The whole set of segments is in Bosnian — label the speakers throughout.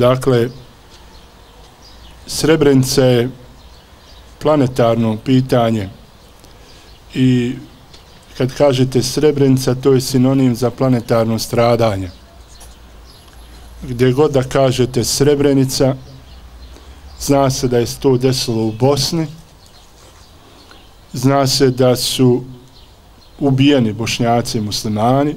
Speaker 1: Dakle, Srebrenica je planetarno pitanje i kad kažete Srebrenica, to je sinonim za planetarno stradanje. Gdje god da kažete Srebrenica, zna se da je to desilo u Bosni, zna se da su ubijeni bošnjaci i muslimani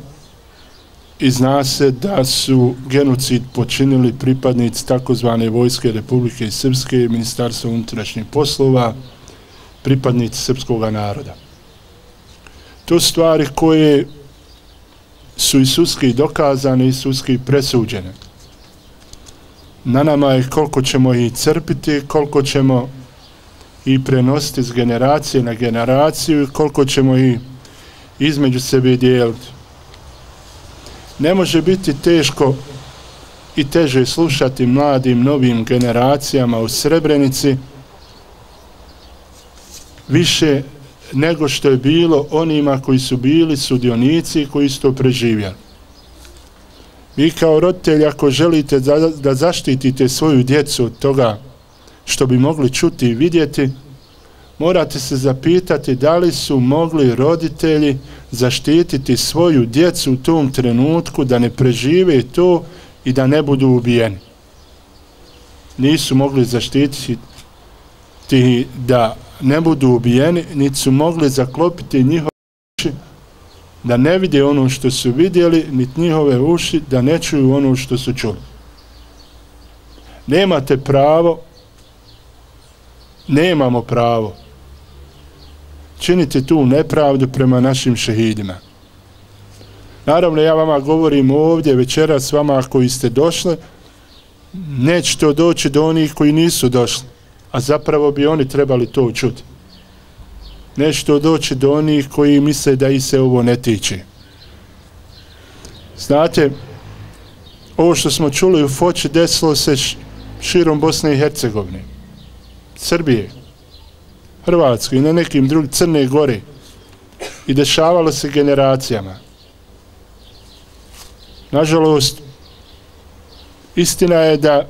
Speaker 1: i zna se da su genocid počinili pripadnici takozvane Vojske Republike Srpske i Ministarstva unutrašnjih poslova, pripadnici srpskog naroda. To stvari koje su i sudski dokazane i sudski presuđene. Na nama je koliko ćemo ih crpiti, koliko ćemo i prenositi s generacije na generaciju i koliko ćemo i između sebe dijeliti. Ne može biti teško i teže slušati mladim novim generacijama u Srebrenici više nego što je bilo onima koji su bili sudionici koji su to preživjeli. Vi kao roditelj ako želite da, da zaštitite svoju djecu od toga što bi mogli čuti i vidjeti, morate se zapitati da li su mogli roditelji zaštititi svoju djecu u tom trenutku da ne prežive to i da ne budu ubijeni. Nisu mogli zaštititi da ne budu ubijeni, niti su mogli zaklopiti njihove uši da ne vide ono što su vidjeli, niti njihove uši da ne čuju ono što su čuli. Nemate pravo, nemamo pravo činiti tu nepravdu prema našim šehidima. Naravno, ja vama govorim ovdje večeras s vama koji ste došli, neće to doći do onih koji nisu došli, a zapravo bi oni trebali to čuti. Neće to doći do onih koji misle da i se ovo ne tiče. Znate, ovo što smo čuli u Foči desilo se širom Bosne i Hercegovine, Srbije, Hrvatskoj i na nekim drugim Crne gore i dešavalo se generacijama. Nažalost, istina je da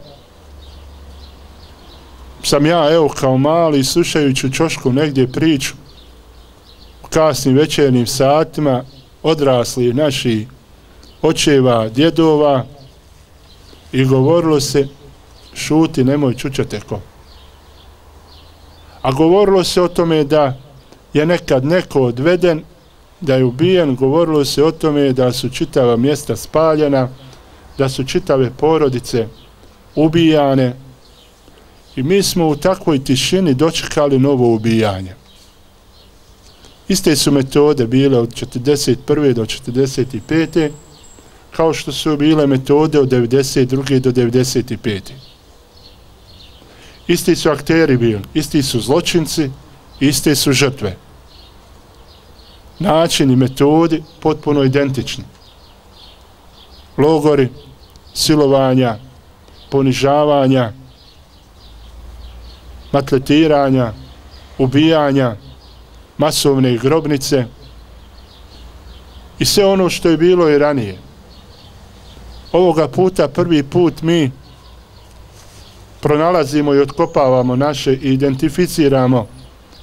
Speaker 1: sam ja, evo, kao mali, slušajući u čošku negdje priču u kasnim večernim satima, odrasli naši očeva, djedova i govorilo se šuti, nemoj čučati ko. A govorilo se o tome da je nekad neko odveden, da je ubijen, govorilo se o tome da su čitava mjesta spaljena, da su čitave porodice ubijane i mi smo u takvoj tišini dočekali novo ubijanje. Iste su metode bile od 41. do 45. kao što su bile metode od 92. do 95 isti su akteri bili, isti su zločinci, iste su žrtve. Način i metodi potpuno identični. Logori, silovanja, ponižavanja, matletiranja, ubijanja, masovne grobnice i sve ono što je bilo i ranije. Ovoga puta, prvi put mi pronalazimo i otkopavamo naše i identificiramo,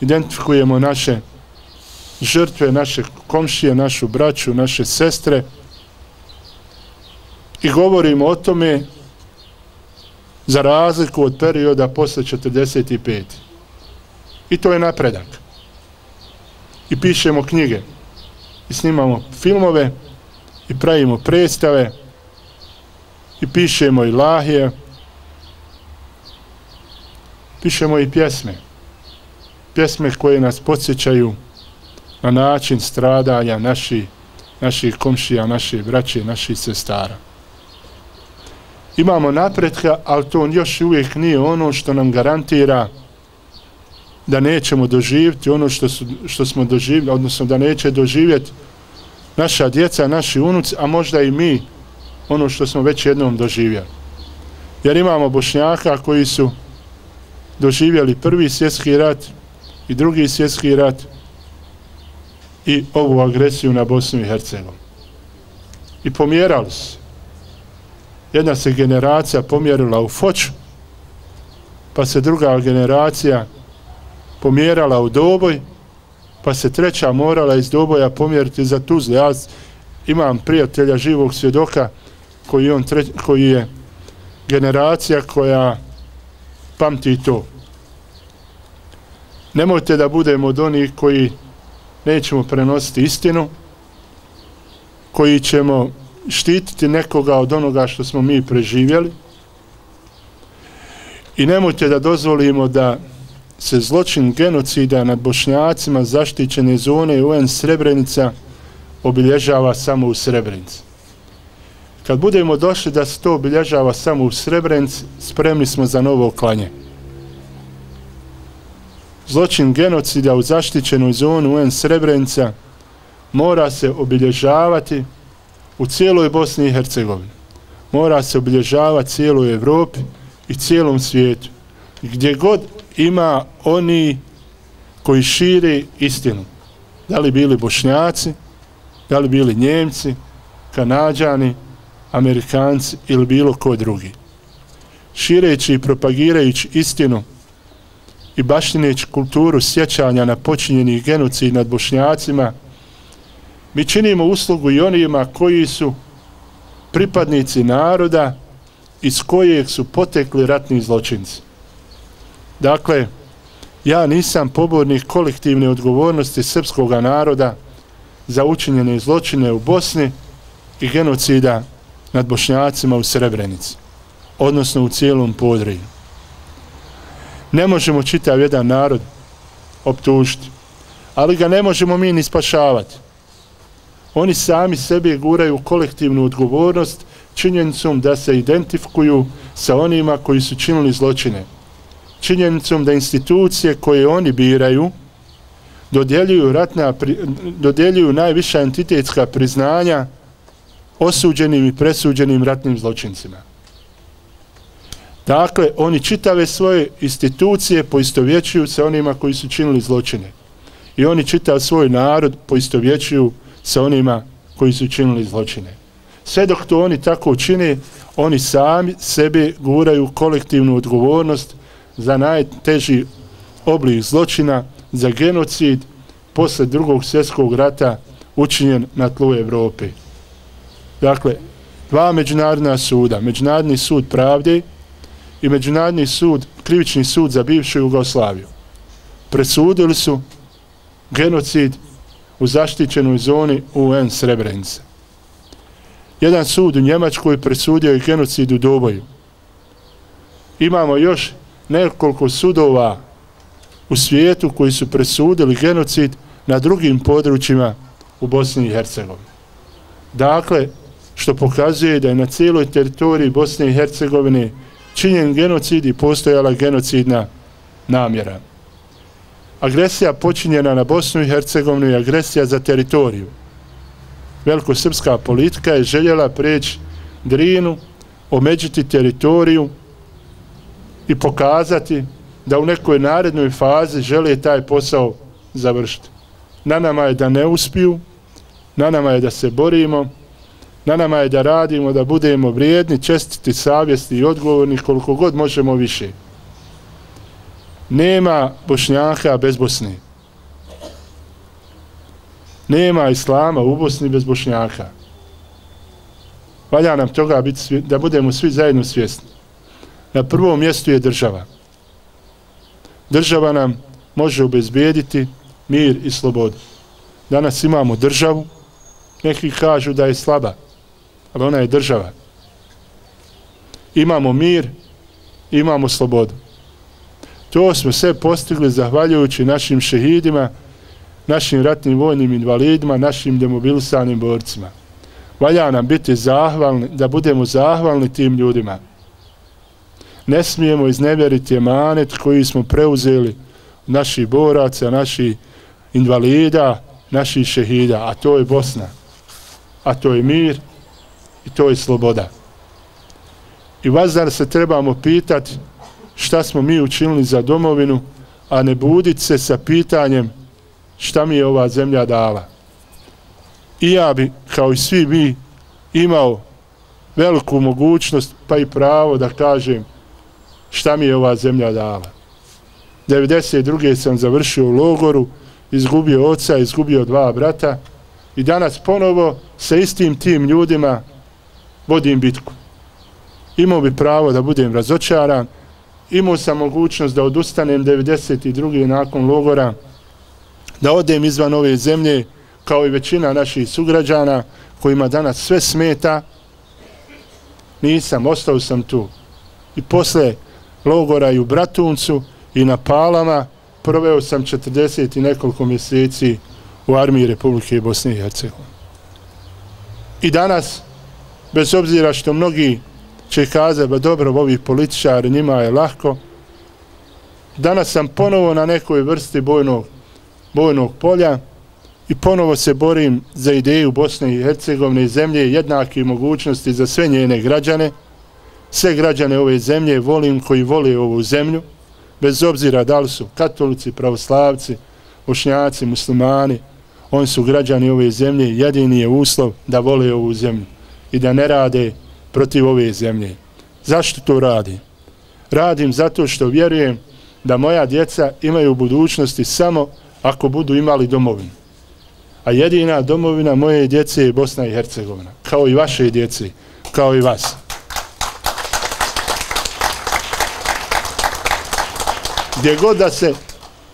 Speaker 1: identifikujemo naše žrtve, naše komšije, našu braću, naše sestre i govorimo o tome za razliku od perioda posle 45. I to je napredak. I pišemo knjige i snimamo filmove i pravimo predstave i pišemo i lahije pišemo i pjesme. Pjesme koje nas podsjećaju na način stradanja naši, naših komšija, naše braće, naših sestara. Imamo napretka, ali to još uvijek nije ono što nam garantira da nećemo doživjeti ono što, su, što smo doživjeli, odnosno da neće doživjeti naša djeca, naši unuci, a možda i mi ono što smo već jednom doživjeli. Jer imamo bošnjaka koji su doživjeli prvi svjetski rat i drugi svjetski rat i ovu agresiju na Bosnu i Hercegovini. I pomjerali se. jedna se generacija pomjerila u Foču, pa se druga generacija pomjerala u Doboj, pa se treća morala iz Doboja pomjeriti za Tuzle. Ja imam prijatelja živog svjedoka koji, on tre, koji je generacija koja pamti to. Nemojte da budemo od onih koji nećemo prenositi istinu, koji ćemo štititi nekoga od onoga što smo mi preživjeli i nemojte da dozvolimo da se zločin genocida nad bošnjacima zaštićene zone UN Srebrenica obilježava samo u Srebrenici. Kad budemo došli da se to obilježava samo u Srebrenici, spremni smo za novo klanje. Zločin genocida u zaštićenoj zoni UN Srebrenica mora se obilježavati u cijeloj Bosni i Hercegovini. Mora se obilježavati cijeloj Evropi i cijelom svijetu. Gdje god ima oni koji šire istinu. Da li bili bošnjaci, da li bili njemci, kanadjani, amerikanci ili bilo ko drugi. Šireći i propagirajući istinu i baštineći kulturu sjećanja na počinjeni genocid nad bošnjacima, mi činimo uslugu i onima koji su pripadnici naroda iz kojeg su potekli ratni zločinci. Dakle, ja nisam pobornik kolektivne odgovornosti srpskog naroda za učinjene zločine u Bosni i genocida nad bošnjacima u Srebrenici, odnosno u cijelom podriju. Ne možemo čitav jedan narod optužiti, ali ga ne možemo mi ni spašavati. Oni sami sebi guraju kolektivnu odgovornost činjenicom da se identifikuju sa onima koji su činili zločine. Činjenicom da institucije koje oni biraju dodjeljuju, ratna, dodjeljuju najviša entitetska priznanja osuđenim i presuđenim ratnim zločincima. Dakle, oni čitave svoje institucije poistovjećuju sa onima koji su činili zločine. I oni čitav svoj narod poistovjećuju sa onima koji su činili zločine. Sve dok to oni tako čine, oni sami sebe guraju kolektivnu odgovornost za najteži oblik zločina, za genocid posle drugog svjetskog rata učinjen na tlu Evrope. Dakle, dva međunarodna suda, Međunarodni sud pravde i Međunarodni sud, krivični sud za bivšu Jugoslaviju, presudili su genocid u zaštićenoj zoni UN Srebrenica. Jedan sud u Njemačkoj presudio je genocid u Doboju. Imamo još nekoliko sudova u svijetu koji su presudili genocid na drugim područjima u Bosni i Hercegovini. Dakle, što pokazuje da je na cijeloj teritoriji Bosne i Hercegovine činjen genocid i postojala genocidna namjera agresija počinjena na Bosnu i Hercegovinu je agresija za teritoriju. Velikosrpska politika je željela preći Drinu, omeđiti teritoriju i pokazati da u nekoj narednoj fazi žele taj posao završiti. Na nama je da ne uspiju, na nama je da se borimo, na nama je da radimo, da budemo vrijedni, čestiti, savjesti i odgovorni koliko god možemo više nema bošnjaka bez Bosne. Nema islama u Bosni bez bošnjaka. Valja nam toga biti, da budemo svi zajedno svjesni. Na prvom mjestu je država. Država nam može obezbijediti mir i slobodu. Danas imamo državu, neki kažu da je slaba, ali ona je država. Imamo mir, imamo slobodu. To smo sve postigli zahvaljujući našim šehidima, našim ratnim vojnim invalidima, našim demobilisanim borcima. Valja nam biti zahvalni, da budemo zahvalni tim ljudima. Ne smijemo iznevjeriti emanet koji smo preuzeli naših boraca, naših invalida, naših šehida, a to je Bosna. A to je mir i to je sloboda. I vas se trebamo pitati šta smo mi učinili za domovinu, a ne buditi se sa pitanjem šta mi je ova zemlja dala. I ja bi, kao i svi mi, imao veliku mogućnost, pa i pravo da kažem šta mi je ova zemlja dala. 92. sam završio u logoru, izgubio oca, izgubio dva brata i danas ponovo sa istim tim ljudima vodim bitku. Imao bi pravo da budem razočaran, imao sam mogućnost da odustanem 92. nakon logora, da odem izvan ove zemlje, kao i većina naših sugrađana, kojima danas sve smeta, nisam, ostao sam tu. I posle logora i u Bratuncu i na Palama proveo sam 40 i nekoliko mjeseci u armiji Republike Bosne i Hercegovine. I danas, bez obzira što mnogi će kazati, ba dobro, ovi političari, njima je lahko, danas sam ponovo na nekoj vrsti bojnog, bojnog polja i ponovo se borim za ideju Bosne i Hercegovine zemlje jednake mogućnosti za sve njene građane, sve građane ove zemlje volim koji vole ovu zemlju, bez obzira da li su katolici, pravoslavci, bošnjaci, muslimani, oni su građani ove zemlje, jedini je uslov da vole ovu zemlju i da ne rade protiv ove zemlje. Zašto to radim? Radim zato što vjerujem da moja djeca imaju budućnosti samo ako budu imali domovinu. A jedina domovina moje djece je Bosna i Hercegovina, kao i vaše djece, kao i vas. Gdje god da se,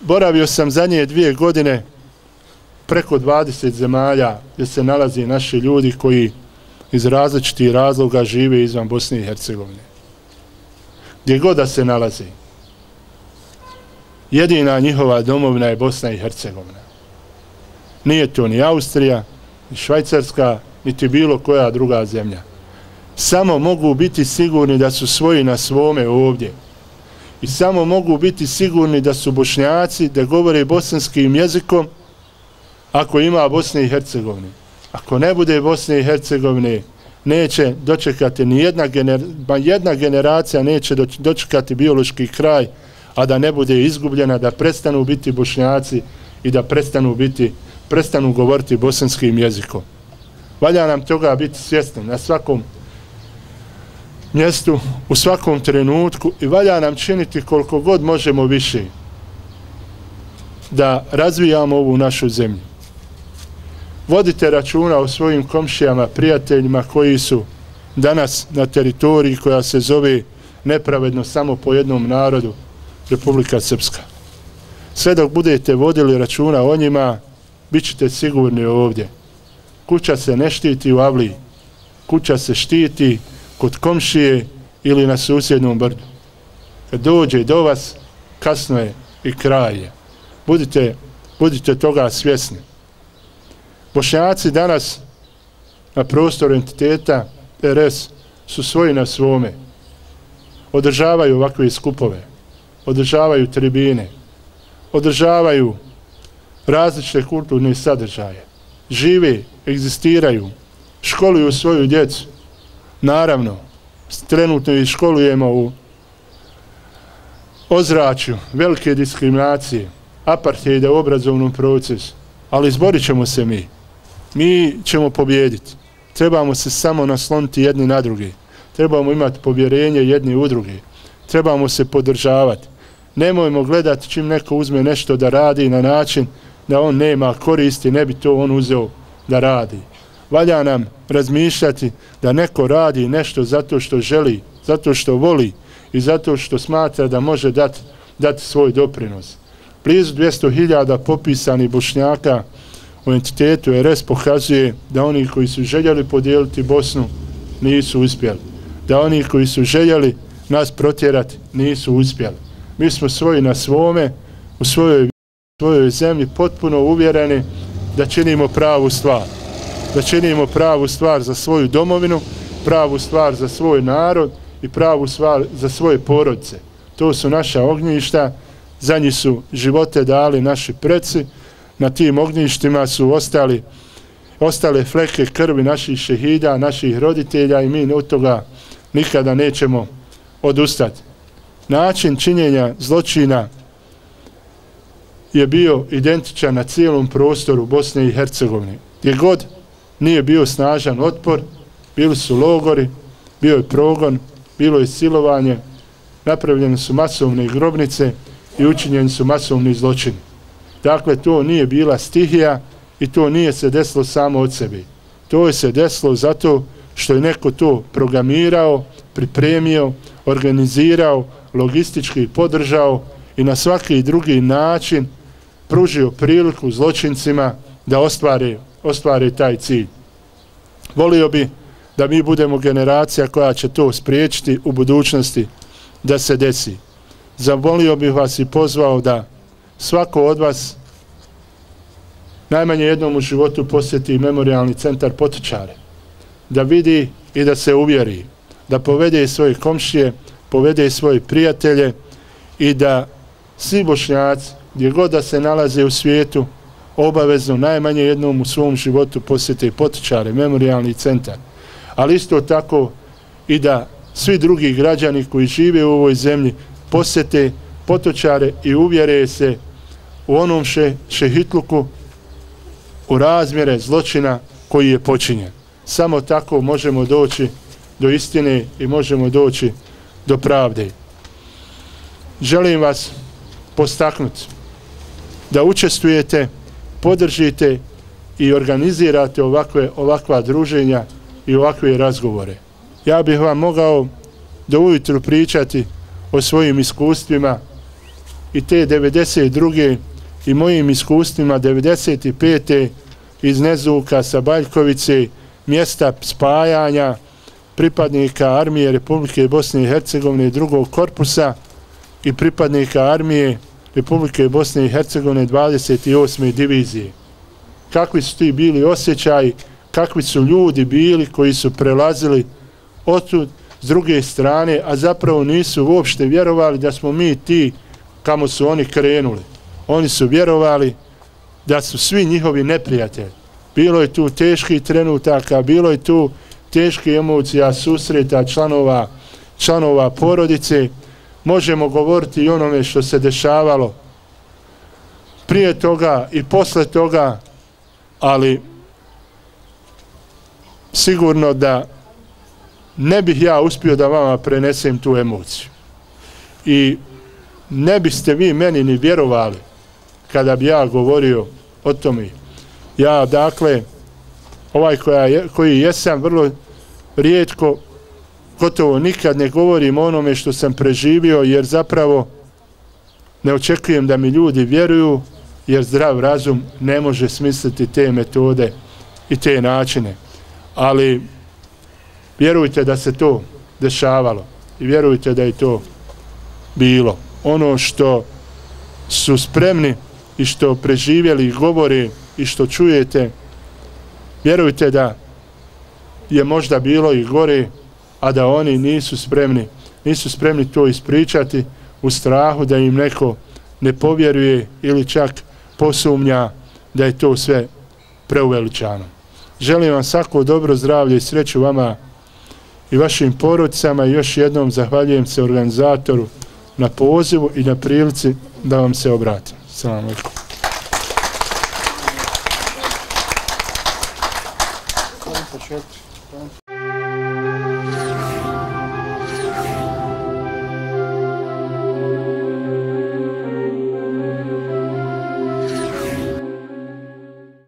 Speaker 1: boravio sam zadnje dvije godine preko 20 zemalja gdje se nalazi naši ljudi koji iz različitih razloga žive izvan Bosne i Hercegovine. Gdje god da se nalazi, jedina njihova domovina je Bosna i Hercegovina. Nije to ni Austrija, ni Švajcarska, niti bilo koja druga zemlja. Samo mogu biti sigurni da su svoji na svome ovdje. I samo mogu biti sigurni da su bošnjaci, da govore bosanskim jezikom, ako ima Bosne i Hercegovine. Ako ne bude Bosne i Hercegovine, neće dočekati ni jedna, gener, jedna generacija neće dočekati biološki kraj, a da ne bude izgubljena, da prestanu biti bošnjaci i da prestanu biti prestanu govoriti bosanskim jezikom. Valja nam toga biti svjesni na svakom mjestu, u svakom trenutku i valja nam činiti koliko god možemo više da razvijamo ovu našu zemlju. Vodite računa o svojim komšijama, prijateljima koji su danas na teritoriji koja se zove nepravedno samo po jednom narodu, Republika Srpska. Sve dok budete vodili računa o njima, bit ćete sigurni ovdje. Kuća se ne štiti u Avliji. Kuća se štiti kod komšije ili na susjednom brdu. Kad dođe do vas, kasno je i kraj je. Budite, budite toga svjesni. Bošnjaci danas na prostoru entiteta RS su svoji na svome. Održavaju ovakve skupove. Održavaju tribine. Održavaju različite kulturne sadržaje. Žive, egzistiraju, školuju svoju djecu. Naravno, trenutno i školujemo u ozračju velike diskriminacije, apartheida u obrazovnom procesu, ali izborit ćemo se mi. Mi ćemo pobjediti. Trebamo se samo nasloniti jedni na druge. Trebamo imati povjerenje jedni u druge. Trebamo se podržavati. Nemojmo gledati čim neko uzme nešto da radi na način da on nema koristi, ne bi to on uzeo da radi. Valja nam razmišljati da neko radi nešto zato što želi, zato što voli i zato što smatra da može dati dat svoj doprinos. Blizu 200.000 popisani bošnjaka u entitetu RS pokazuje da oni koji su željeli podijeliti Bosnu nisu uspjeli. Da oni koji su željeli nas protjerati nisu uspjeli. Mi smo svoji na svome, u svojoj svojoj zemlji potpuno uvjereni da činimo pravu stvar. Da činimo pravu stvar za svoju domovinu, pravu stvar za svoj narod i pravu stvar za svoje porodce. To su naša ognjišta, za njih su živote dali naši preci, na tim ognjištima su ostali ostale fleke krvi naših šehida, naših roditelja i mi od toga nikada nećemo odustati. Način činjenja zločina je bio identičan na cijelom prostoru Bosne i Hercegovine. Gdje god nije bio snažan otpor, bili su logori, bio je progon, bilo je silovanje, napravljene su masovne grobnice i učinjeni su masovni zločini. Dakle, to nije bila stihija i to nije se desilo samo od sebe. To je se desilo zato što je neko to programirao, pripremio, organizirao, logistički podržao i na svaki drugi način pružio priliku zločincima da ostvare, ostvare taj cilj. Volio bi da mi budemo generacija koja će to spriječiti u budućnosti da se desi. Zavolio bih vas i pozvao da svako od vas najmanje jednom u životu posjeti memorialni centar potičare, da vidi i da se uvjeri, da povede i svoje komšije, povede i svoje prijatelje i da svi bošnjaci, gdje god da se nalaze u svijetu, obavezno najmanje jednom u svom životu posjete potičare, memorialni centar. Ali isto tako i da svi drugi građani koji žive u ovoj zemlji posjete potočare i uvjere se u onom še, šehitluku u razmjere zločina koji je počinjen. Samo tako možemo doći do istine i možemo doći do pravde. Želim vas postaknuti da učestvujete, podržite i organizirate ovakve, ovakva druženja i ovakve razgovore. Ja bih vam mogao do ujutru pričati o svojim iskustvima i te 92 i mojim iskustvima 95. iz Nezuka sa Baljkovice, mjesta spajanja pripadnika armije Republike Bosne i Hercegovine drugog korpusa i pripadnika armije Republike Bosne i Hercegovine 28. divizije. Kakvi su ti bili osjećaji, kakvi su ljudi bili koji su prelazili otud s druge strane, a zapravo nisu uopšte vjerovali da smo mi ti kamo su oni krenuli. Oni su vjerovali da su svi njihovi neprijatelji. Bilo je tu teški trenutaka, bilo je tu teški emocija susreta članova, članova porodice. Možemo govoriti i onome što se dešavalo prije toga i posle toga, ali sigurno da ne bih ja uspio da vama prenesem tu emociju. I ne biste vi meni ni vjerovali kada bi ja govorio o tome. Ja, dakle, ovaj koja je, koji jesam vrlo rijetko, gotovo nikad ne govorim onome što sam preživio, jer zapravo ne očekujem da mi ljudi vjeruju, jer zdrav razum ne može smisliti te metode i te načine. Ali vjerujte da se to dešavalo i vjerujte da je to bilo. Ono što su spremni i što preživjeli govore govori i što čujete, vjerujte da je možda bilo i gore, a da oni nisu spremni, nisu spremni to ispričati u strahu da im neko ne povjeruje ili čak posumnja da je to sve preuveličano. Želim vam svako dobro zdravlje i sreću vama i vašim porodicama i još jednom zahvaljujem se organizatoru na pozivu i na prilici da vam se obratim. Selamun Aleyküm.